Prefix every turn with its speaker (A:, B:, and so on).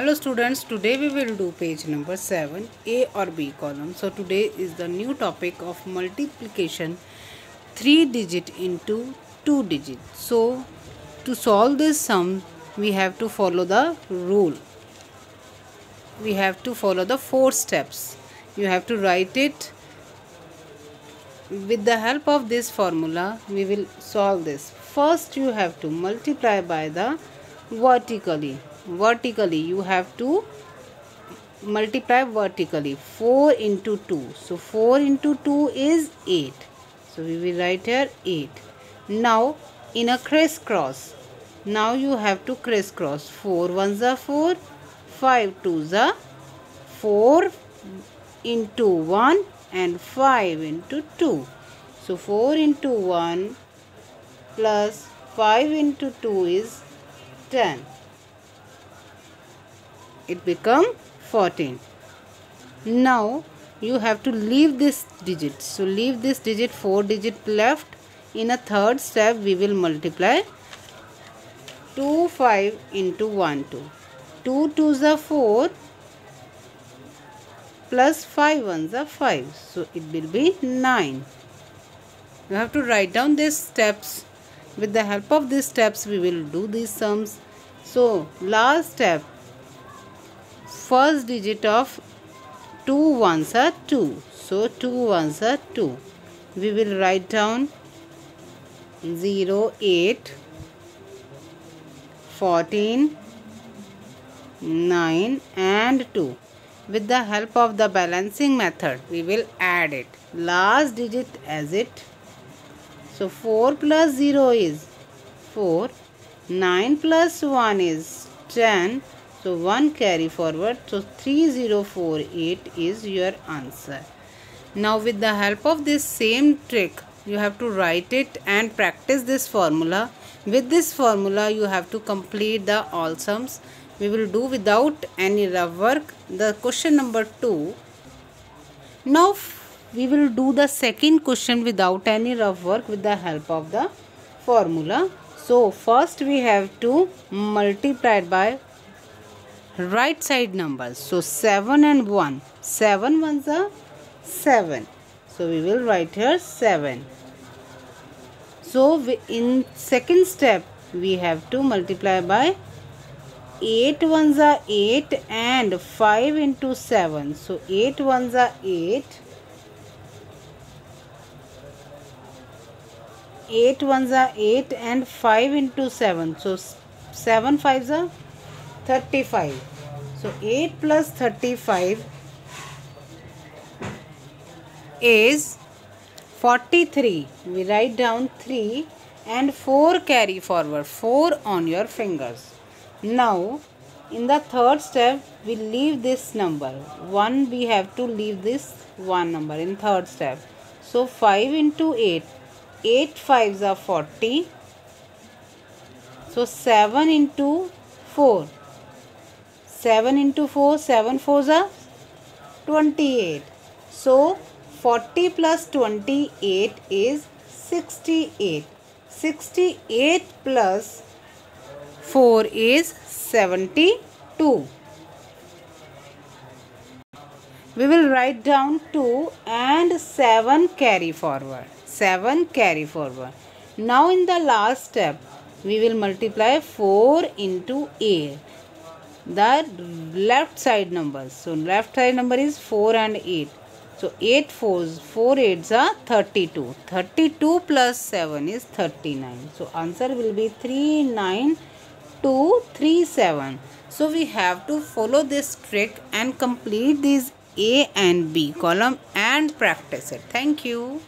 A: Hello students, today we will do page number 7, A or B column. So today is the new topic of multiplication 3 digit into 2 digit. So to solve this sum, we have to follow the rule. We have to follow the four steps. You have to write it. With the help of this formula, we will solve this. First you have to multiply by the vertically vertically you have to multiply vertically 4 into 2 so 4 into 2 is 8 so we will write here 8 now in a crisscross now you have to crisscross. 4 ones are 4 5 twos are 4 into 1 and 5 into 2 so 4 into 1 plus 5 into 2 is 10 it become 14 now you have to leave this digit. So leave this digit 4 digit left. In a third step we will multiply 2 5 into 1 2 2 2s are 4 plus 5 ones are 5 so it will be 9 you have to write down these steps. With the help of these steps we will do these sums. So last step first digit of 2 ones are 2 so 2 ones are 2 we will write down 0 8 14 9 and 2 with the help of the balancing method we will add it. Last digit as it. So 4 plus 0 is 4 9 plus 1 is 10 so 1 carry forward. So 3048 is your answer. Now with the help of this same trick, you have to write it and practice this formula. With this formula, you have to complete the all sums. We will do without any rough work. The question number 2. Now we will do the second question without any rough work with the help of the formula. So first we have to multiply by right side numbers. So 7 and 1. 7 ones are 7. So we will write here 7. So we, in second step we have to multiply by 8 ones are 8 and 5 into 7. So 8 ones are 8. 8 ones are 8 and 5 into 7. So 7 fives are 35. So 8 plus 35 is 43. We write down 3 and 4 carry forward. 4 on your fingers. Now in the third step we leave this number. 1 we have to leave this 1 number in third step. So 5 into 8. 8 5s are 40. So 7 into 4. 7 into 4, 7 4s are 28. So 40 plus 28 is 68. 68 plus 4 is 72. We will write down 2 and 7 carry forward. 7 carry forward. Now in the last step, we will multiply 4 into 8 the left side numbers. So left side number is 4 and 8. So 8 4s, 4 8s are 32. 32 plus 7 is 39. So answer will be 3937. So we have to follow this trick and complete these A and B column and practice it. Thank you.